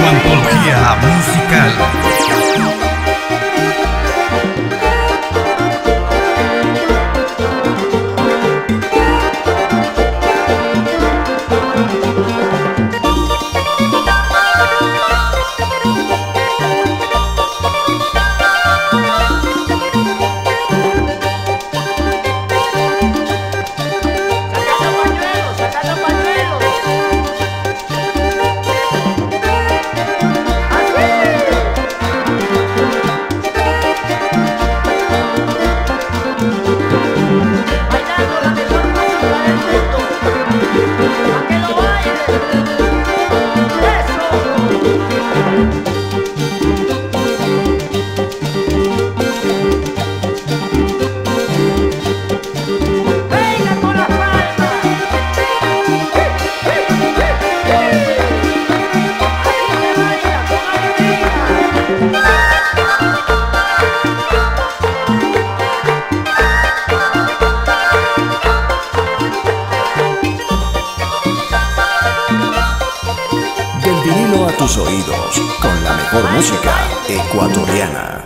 tu antología musical. I tus oídos con la mejor música ecuatoriana.